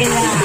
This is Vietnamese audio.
Yeah.